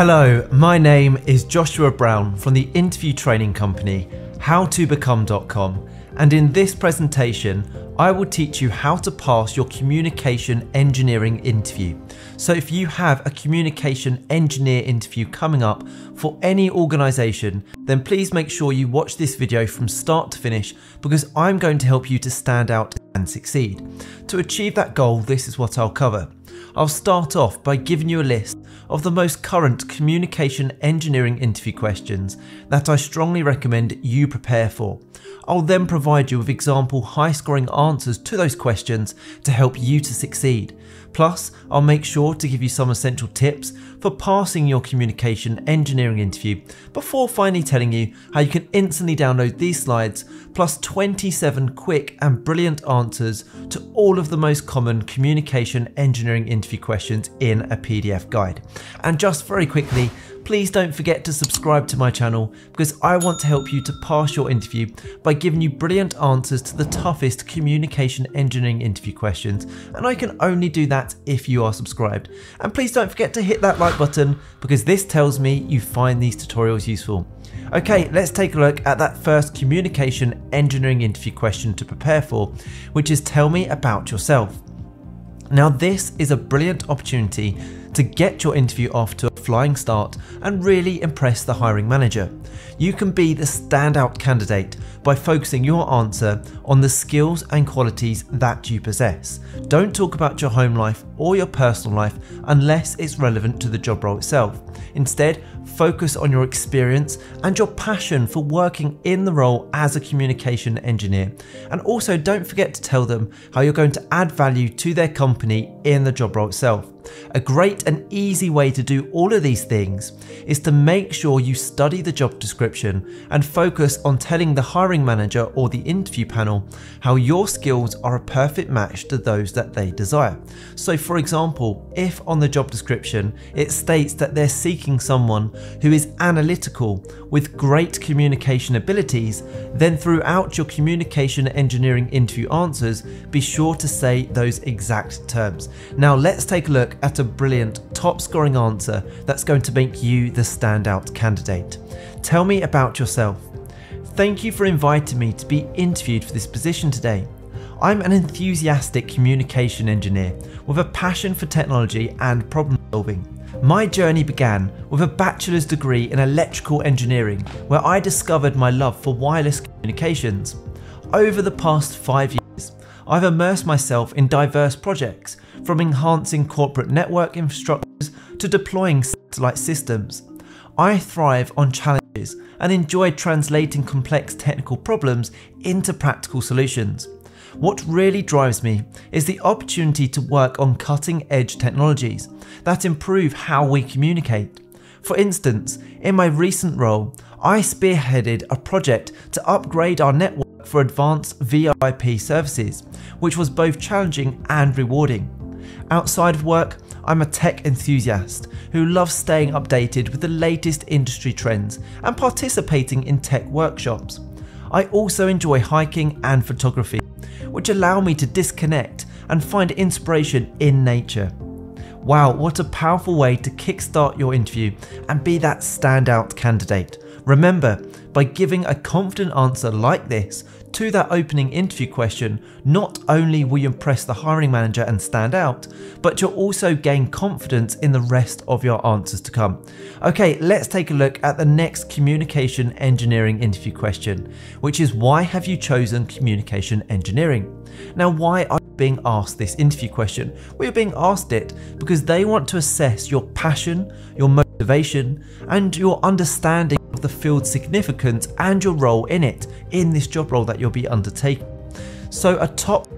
Hello, my name is Joshua Brown from the interview training company howtobecome.com and in this presentation I will teach you how to pass your communication engineering interview. So if you have a communication engineer interview coming up for any organisation then please make sure you watch this video from start to finish because I'm going to help you to stand out and succeed. To achieve that goal this is what I'll cover. I'll start off by giving you a list of the most current communication engineering interview questions that I strongly recommend you prepare for. I'll then provide you with example high scoring answers to those questions to help you to succeed. Plus, I'll make sure to give you some essential tips for passing your communication engineering interview before finally telling you how you can instantly download these slides plus 27 quick and brilliant answers to all of the most common communication engineering interview questions in a PDF guide. And just very quickly, please don't forget to subscribe to my channel because I want to help you to pass your interview by giving you brilliant answers to the toughest communication engineering interview questions and I can only do that if you are subscribed. And please don't forget to hit that like button because this tells me you find these tutorials useful. Okay, let's take a look at that first communication engineering interview question to prepare for, which is tell me about yourself. Now this is a brilliant opportunity to get your interview off to flying start and really impress the hiring manager. You can be the standout candidate by focusing your answer on the skills and qualities that you possess. Don't talk about your home life or your personal life unless it's relevant to the job role itself. Instead, focus on your experience and your passion for working in the role as a communication engineer. And also don't forget to tell them how you're going to add value to their company in the job role itself. A great and easy way to do all of these things is to make sure you study the job description and focus on telling the hiring manager or the interview panel how your skills are a perfect match to those that they desire. So for example, if on the job description it states that they're seeking someone who is analytical with great communication abilities, then throughout your communication engineering interview answers, be sure to say those exact terms. Now let's take a look at a brilliant top scoring answer that's going to make you the standout candidate. Tell me about yourself. Thank you for inviting me to be interviewed for this position today. I'm an enthusiastic communication engineer with a passion for technology and problem solving. My journey began with a bachelor's degree in electrical engineering where I discovered my love for wireless communications. Over the past five years, I've immersed myself in diverse projects from enhancing corporate network infrastructures to deploying satellite systems. I thrive on challenges and enjoy translating complex technical problems into practical solutions. What really drives me is the opportunity to work on cutting edge technologies that improve how we communicate. For instance, in my recent role, I spearheaded a project to upgrade our network for advanced VoIP services, which was both challenging and rewarding. Outside of work, I'm a tech enthusiast who loves staying updated with the latest industry trends and participating in tech workshops. I also enjoy hiking and photography, which allow me to disconnect and find inspiration in nature. Wow, what a powerful way to kickstart your interview and be that standout candidate. Remember, by giving a confident answer like this to that opening interview question, not only will you impress the hiring manager and stand out, but you'll also gain confidence in the rest of your answers to come. Okay, let's take a look at the next communication engineering interview question, which is why have you chosen communication engineering? Now, why are you being asked this interview question? Well, you're being asked it because they want to assess your passion, your motivation, and your understanding the field's significance and your role in it, in this job role that you'll be undertaking. So, a top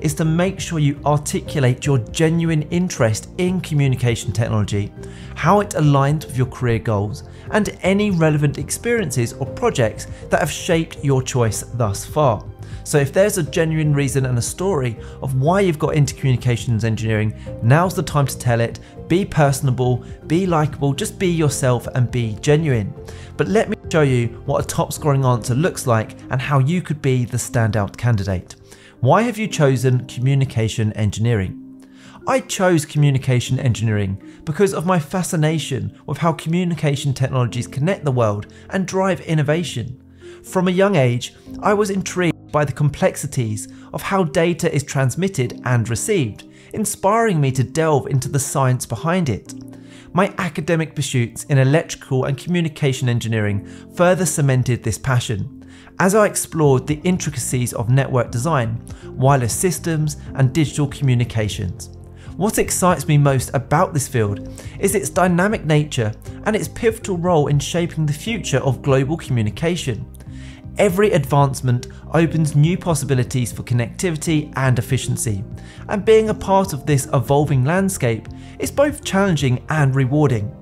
is to make sure you articulate your genuine interest in communication technology, how it aligns with your career goals, and any relevant experiences or projects that have shaped your choice thus far. So if there's a genuine reason and a story of why you've got into communications engineering, now's the time to tell it. Be personable, be likable, just be yourself and be genuine. But let me show you what a top scoring answer looks like and how you could be the standout candidate. Why have you chosen communication engineering? I chose communication engineering because of my fascination with how communication technologies connect the world and drive innovation. From a young age, I was intrigued by the complexities of how data is transmitted and received, inspiring me to delve into the science behind it. My academic pursuits in electrical and communication engineering further cemented this passion, as I explored the intricacies of network design, wireless systems, and digital communications. What excites me most about this field is its dynamic nature and its pivotal role in shaping the future of global communication. Every advancement opens new possibilities for connectivity and efficiency, and being a part of this evolving landscape is both challenging and rewarding.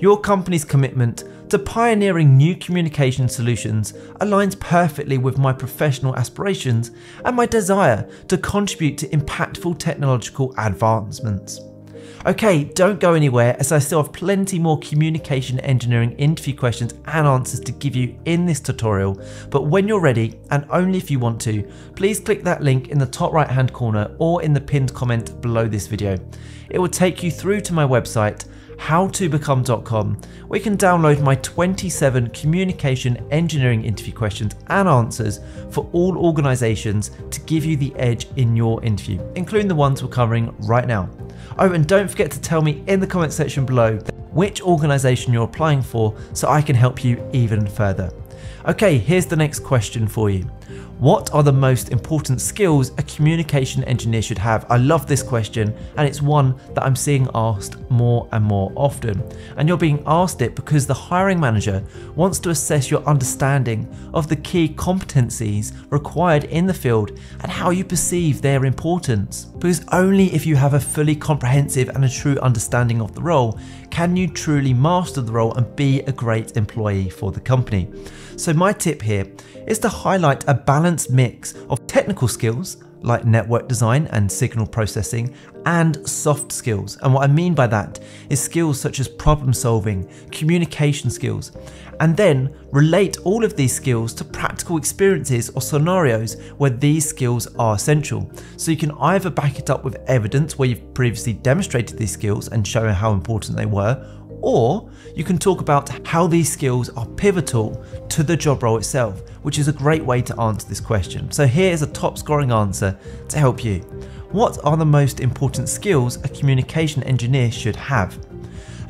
Your company's commitment to pioneering new communication solutions aligns perfectly with my professional aspirations and my desire to contribute to impactful technological advancements. Okay, don't go anywhere as I still have plenty more communication engineering interview questions and answers to give you in this tutorial, but when you're ready, and only if you want to, please click that link in the top right hand corner or in the pinned comment below this video. It will take you through to my website howtobecome.com, where you can download my 27 communication engineering interview questions and answers for all organizations to give you the edge in your interview, including the ones we're covering right now. Oh, and don't forget to tell me in the comment section below which organization you're applying for so I can help you even further. Okay, here's the next question for you. What are the most important skills a communication engineer should have? I love this question, and it's one that I'm seeing asked more and more often. And you're being asked it because the hiring manager wants to assess your understanding of the key competencies required in the field and how you perceive their importance. Because only if you have a fully comprehensive and a true understanding of the role can you truly master the role and be a great employee for the company. So, my tip here is to highlight a balanced mix of technical skills like network design and signal processing, and soft skills. And what I mean by that is skills such as problem solving, communication skills, and then relate all of these skills to practical experiences or scenarios where these skills are essential. So you can either back it up with evidence where you've previously demonstrated these skills and show how important they were, or you can talk about how these skills are pivotal to the job role itself, which is a great way to answer this question. So here is a top scoring answer to help you. What are the most important skills a communication engineer should have?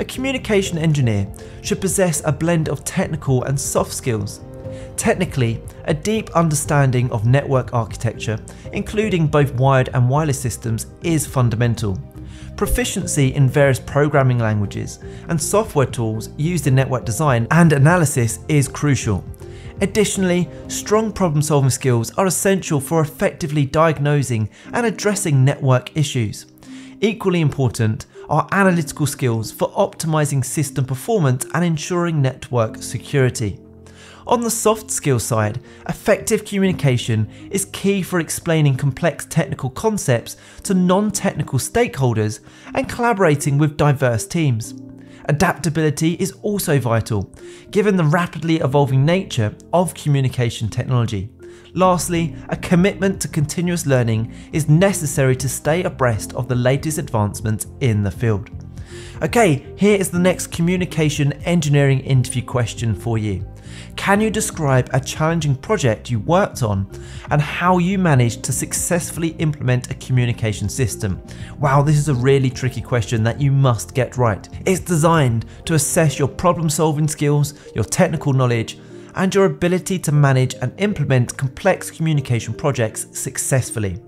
A communication engineer should possess a blend of technical and soft skills. Technically, a deep understanding of network architecture, including both wired and wireless systems, is fundamental proficiency in various programming languages, and software tools used in network design and analysis is crucial. Additionally, strong problem solving skills are essential for effectively diagnosing and addressing network issues. Equally important are analytical skills for optimizing system performance and ensuring network security. On the soft skill side, effective communication is key for explaining complex technical concepts to non technical stakeholders and collaborating with diverse teams. Adaptability is also vital, given the rapidly evolving nature of communication technology. Lastly, a commitment to continuous learning is necessary to stay abreast of the latest advancements in the field. Okay, here is the next communication engineering interview question for you. Can you describe a challenging project you worked on and how you managed to successfully implement a communication system? Wow, this is a really tricky question that you must get right. It's designed to assess your problem solving skills, your technical knowledge, and your ability to manage and implement complex communication projects successfully.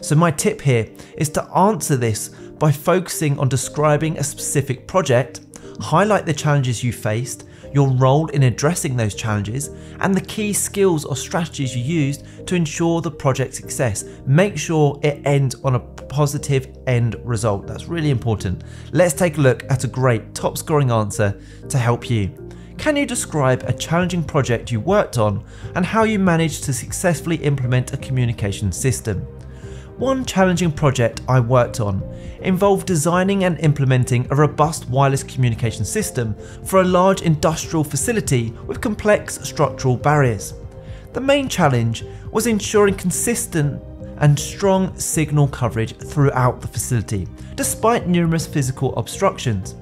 So, my tip here is to answer this by focusing on describing a specific project, highlight the challenges you faced, your role in addressing those challenges, and the key skills or strategies you used to ensure the project's success. Make sure it ends on a positive end result. That's really important. Let's take a look at a great top scoring answer to help you. Can you describe a challenging project you worked on and how you managed to successfully implement a communication system? One challenging project I worked on involved designing and implementing a robust wireless communication system for a large industrial facility with complex structural barriers. The main challenge was ensuring consistent and strong signal coverage throughout the facility, despite numerous physical obstructions.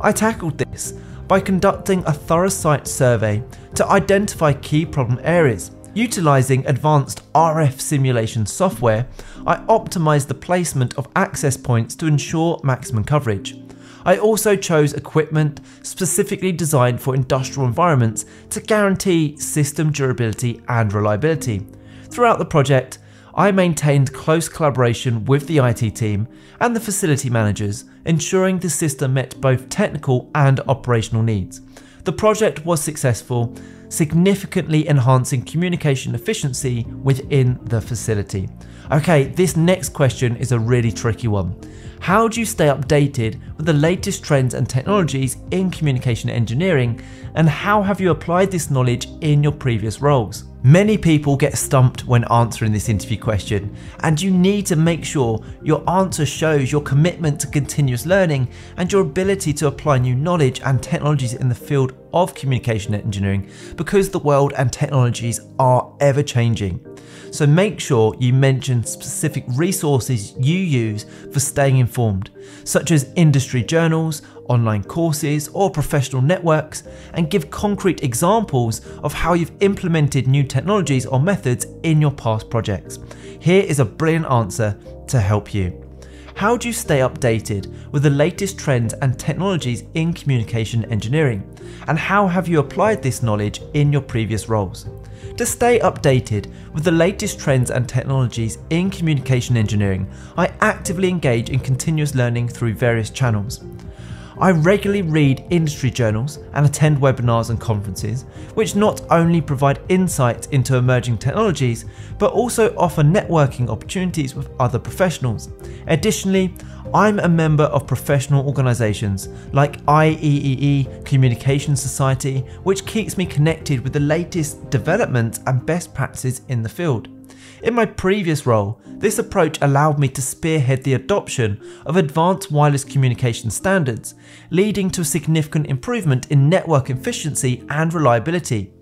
I tackled this by conducting a thorough site survey to identify key problem areas. Utilizing advanced RF simulation software, I optimized the placement of access points to ensure maximum coverage. I also chose equipment specifically designed for industrial environments to guarantee system durability and reliability. Throughout the project, I maintained close collaboration with the IT team and the facility managers, ensuring the system met both technical and operational needs. The project was successful, significantly enhancing communication efficiency within the facility. Okay, this next question is a really tricky one. How do you stay updated with the latest trends and technologies in communication engineering, and how have you applied this knowledge in your previous roles? Many people get stumped when answering this interview question, and you need to make sure your answer shows your commitment to continuous learning and your ability to apply new knowledge and technologies in the field of communication engineering because the world and technologies are ever changing. So make sure you mention specific resources you use for staying informed, such as industry journals, online courses, or professional networks, and give concrete examples of how you've implemented new technologies or methods in your past projects. Here is a brilliant answer to help you. How do you stay updated with the latest trends and technologies in communication engineering? And how have you applied this knowledge in your previous roles? To stay updated with the latest trends and technologies in communication engineering, I actively engage in continuous learning through various channels. I regularly read industry journals and attend webinars and conferences, which not only provide insights into emerging technologies, but also offer networking opportunities with other professionals. Additionally, I'm a member of professional organisations like IEEE Communication Society, which keeps me connected with the latest developments and best practices in the field. In my previous role, this approach allowed me to spearhead the adoption of advanced wireless communication standards, leading to a significant improvement in network efficiency and reliability.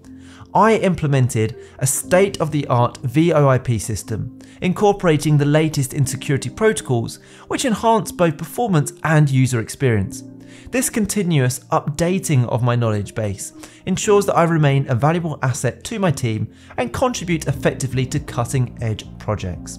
I implemented a state of the art VoIP system, incorporating the latest in security protocols, which enhance both performance and user experience. This continuous updating of my knowledge base ensures that I remain a valuable asset to my team and contribute effectively to cutting edge projects.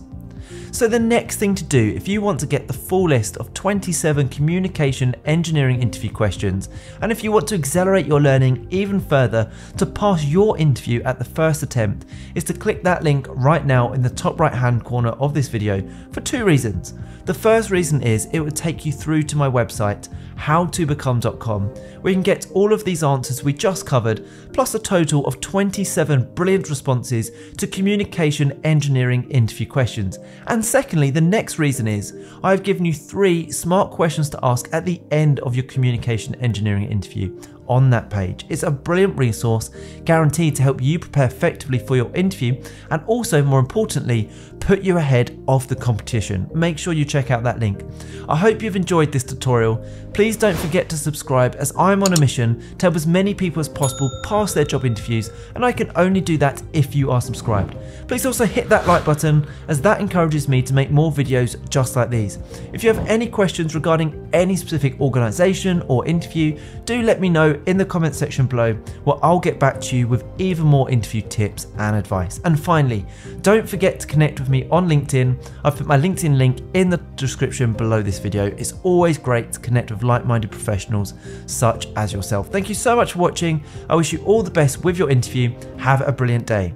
So the next thing to do if you want to get the full list of 27 communication engineering interview questions and if you want to accelerate your learning even further to pass your interview at the first attempt is to click that link right now in the top right hand corner of this video for two reasons. The first reason is it would take you through to my website howtobecome.com where you can get all of these answers we just covered plus a total of 27 brilliant responses to communication engineering interview questions and secondly, the next reason is I've given you three smart questions to ask at the end of your communication engineering interview on that page. It's a brilliant resource guaranteed to help you prepare effectively for your interview and also, more importantly, put you ahead of the competition. Make sure you check out that link. I hope you've enjoyed this tutorial. Please don't forget to subscribe as I'm on a mission to help as many people as possible pass their job interviews and I can only do that if you are subscribed. Please also hit that like button as that encourages me to make more videos just like these. If you have any questions regarding any specific organisation or interview, do let me know in the comment section below where I'll get back to you with even more interview tips and advice. And finally, don't forget to connect with me on LinkedIn. I've put my LinkedIn link in the description below this video. It's always great to connect with like-minded professionals such as yourself. Thank you so much for watching. I wish you all the best with your interview. Have a brilliant day.